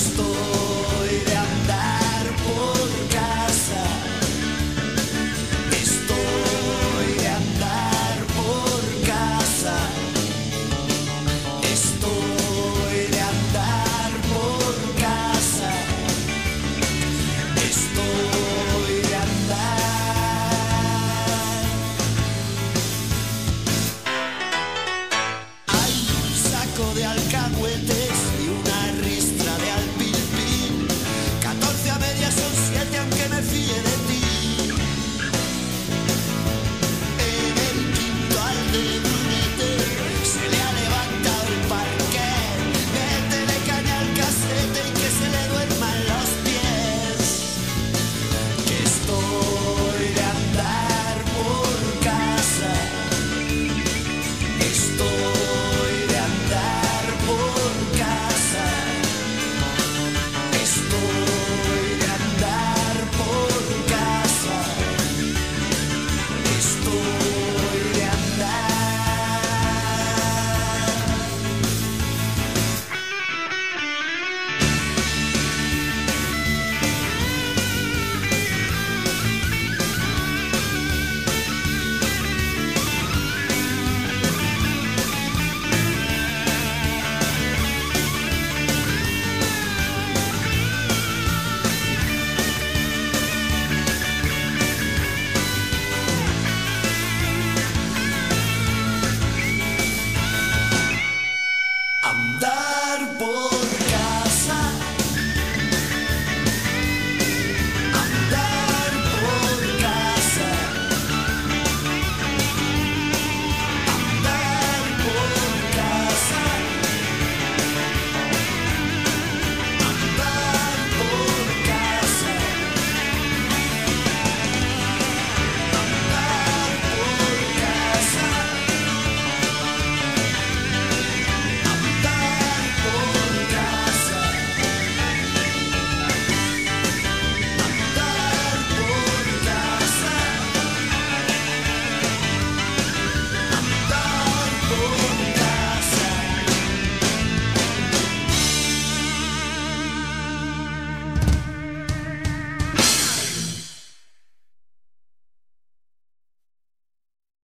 Estoy